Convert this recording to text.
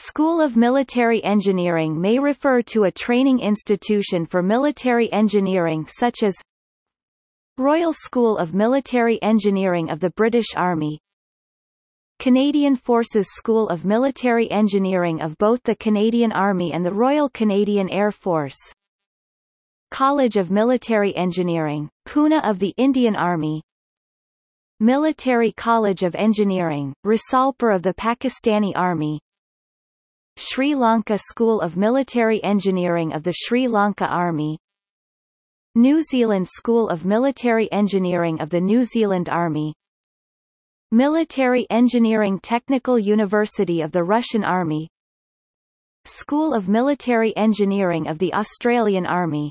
School of Military Engineering may refer to a training institution for military engineering such as Royal School of Military Engineering of the British Army Canadian Forces School of Military Engineering of both the Canadian Army and the Royal Canadian Air Force College of Military Engineering, Pune of the Indian Army Military College of Engineering, Risalpur of the Pakistani Army Sri Lanka School of Military Engineering of the Sri Lanka Army New Zealand School of Military Engineering of the New Zealand Army Military Engineering Technical University of the Russian Army School of Military Engineering of the Australian Army